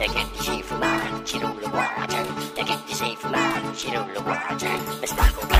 Jag kan inte se för mig, Chirolo Water. Jag kan inte se för mig, Chirolo Water. Med stark